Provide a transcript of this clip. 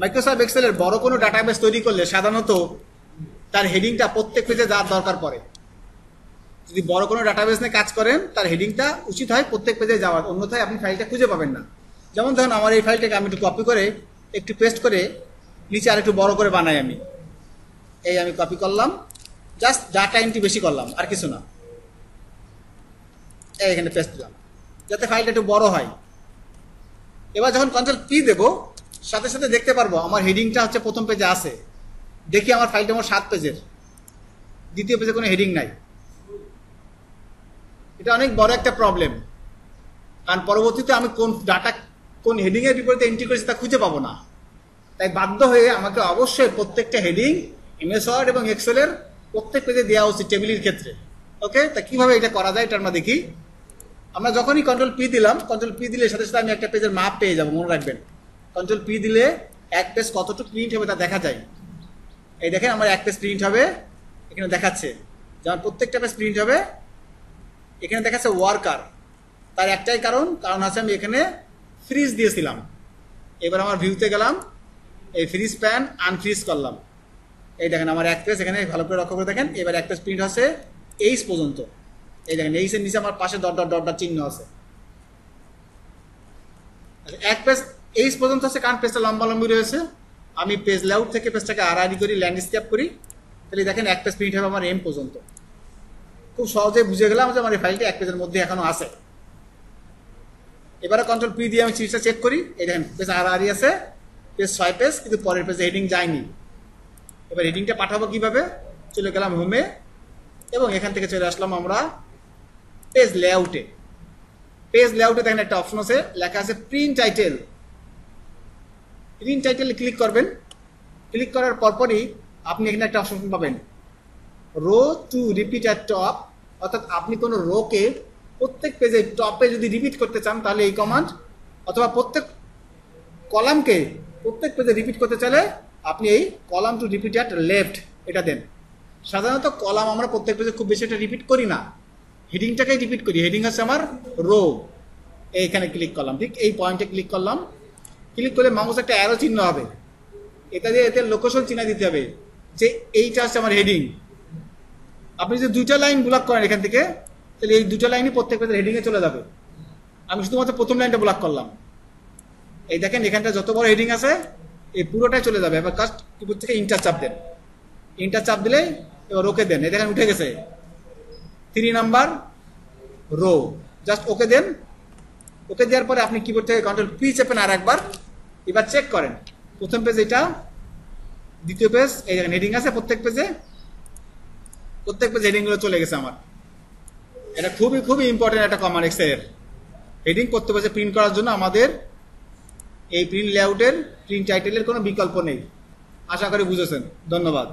Microsoft এক্সেলের বড় কোনো database তৈরি করলে সাধারণত তার হেডিংটা প্রত্যেক পেজে যাওয়ার দরকার পড়ে। যদি বড় কোনো ডাটাবেস নিয়ে কাজ করেন, তার হেডিংটা উচিত হয় প্রত্যেক পেজে যাওয়ার। অন্যথায় আপনি ফাইলটা খুঁজে পাবেন না। যেমন ধরুন, আমার এই ফাইলটাকে আমি একটু কপি করে, একটু পেস্ট করে, নিচে আর একটু বড় করে বানাই আমি। এই আমি কপি করলাম। জাস্ট ডাটা এন্ট্রি বেশি করলাম, আর কিছু না। এই এখানে পেস্ট দিলাম। যাতে ফাইলটা একটু বড় হয়। এবার যখন কন্ট্রোল পি দেবো সাথে সাথে দেখতে পারব, আমার হেডিংটা হচ্ছে প্রথম পেজে আছে। দেখি আমার ফাইলটা আমার সাত পেজের দ্বিতীয় পেজে কোনো হেডিং নাই। এটা অনেক বড় একটা প্রবলেম কারণ পরবর্তীতে আমি কোন ডাটা কোন হেডিংয়ের বিপরীতে এন্ট্রি করেছি তা খুঁজে পাবো না। তাই বাধ্য হয়ে আমাকে অবশ্যই প্রত্যেকটা হেডিং এমএস ওয়ার্ড এবং এক্সেলের প্রত্যেক পেজে দেওয়া উচিত টেবিলের ক্ষেত্রে। ওকে তা কীভাবে এটা করা যায় এটা আমরা দেখি। আমরা যখনই কন্ট্রোল পি দিলাম কন্ট্রোল পি দিলে সাথে সাথে আমি একটা পেজের মাপ পেয়ে যাব, মনে রাখবেন। কন্ট্রোল পি দিলে এক পেজ কতটুকু প্রিন্ট হবে তা দেখা যায়। এই দেখেন আমার এক পেজ প্রিন্ট হবে, এখানে দেখাচ্ছে। যেমন প্রত্যেকটা পেজ প্রিন্ট হবে, এখানে দেখাচ্ছে ওয়ার্কার তার একটাই কারণ কারণ আছে আমি এখানে ফ্রিজ দিয়েছিলাম। এবার আমার ভিউতে গেলাম, এই ফ্রিজ প্যান আনফ্রিজ করলাম। এই দেখেন আমার এক পেজ এখানে ভালো করে লক্ষ্য করে দেখেন, এবার এক পেজ প্রিন্ট হচ্ছে এইচ পর্যন্ত। এই দেখেন এইচের নিচে আমার পাশে ডট ডট ডট চিহ্ন আছে। এক পেজ এইচ পর্যন্ত আছে, কারণ পেজটা লম্বা লম্বি রয়েছে। আমি পেজ লেআউট থেকে পেজটাকে আড়াআড়ি করি ল্যান্ডস্কেপ করি। তাহলে দেখেন এক পেজ প্রিন্ট হবে আমার এম পর্যন্ত। খুব সহজে বুঝে গেলাম যে আমার এই ফাইলটি এক পেজের মধ্যে এখনও আছে। এবারে কন্ট্রোল পি দিয়ে আমি সিরিজটা চেক করি। এই দেখেন পেজ আড়াআড়ি আছে পেজ ছয় পেজ কিন্তু পরের পেজে হেডিং যায়নি। এবার হেডিংটা পাঠাবো কীভাবে? চলে গেলাম হোমে এবং এখান থেকে চলে আসলাম আমরা পেজ লেআউটে পেজ লেআউটে দেখেন একটা অপশন আছে, লেখা আছে প্রিন্ট টাইটেল প্রিন্ট টাইটেলে ক্লিক করবেন। ক্লিক করার পরপরই আপনি এখানে একটা অপশন পাবেন। Row to repeat at top অর্থাৎ আপনি কোনো রোকে প্রত্যেক পেজে টপে যদি রিপিট করতে চান, তাহলে এই কমান্ড অথবা প্রত্যেক কলামকে প্রত্যেক পেজে রিপিট করতে চাইলে আপনি এই column to repeat at left এটা দেন। সাধারণত কলাম আমরা প্রত্যেক পেজে খুব বেশি এটা রিপিট করি না। হেডিংটাকেই রিপিট করি। হেডিং হচ্ছে আমার রো এইখানে ক্লিক করলাম। ঠিক এই পয়েন্টে ক্লিক করলাম। ক্লিক করলে মাউস একটা অ্যারো চিহ্ন হবে। এটা দিয়ে এতে লোকেশন চিহ্ন দিতে হবে যে এইটা হচ্ছে আমার হেডিং আপনি যদি দুইটা লাইন ব্লক করেন এখান থেকে, তাহলে এই দুটো লাইনই প্রত্যেক হেডিংয়ে চলে যাবে। আমি শুধুমাত্র প্রথম লাইনটা ব্লক করলাম। এই দেখেন এখানটা যত বড় হেডিং আছে, এই পুরোটাই চলে যাবে। এবার কাস্ট কিবোর্ড থেকে ইন্টার চাপ দেন। ইন্টার চাপ দিলে এবার ওকে দেন। এই দেখেন উঠে গেছে। Three number row just okay দেন। ওকে দেওয়ার পরে আপনি কিবোর্ড থেকে কন্ট্রোল পি চেপেন আর একবার এবার চেক করেন। প্রথম পেজ এটা দ্বিতীয় পেজ এই হেডিং আছে প্রত্যেক পেজে প্রত্যেক পেজ হেডিংগুলো চলে গেছে আমার। এটা খুবই খুবই ইম্পর্টেন্ট একটা কমান এক্সের হেডিং প্রত্যেক পেজে প্রিন্ট করার জন্য আমাদের এই প্রিন্ট লেআউটের প্রিন্ট টাইটেলের কোনো বিকল্প নেই। আশা করি বুঝেছেন। ধন্যবাদ।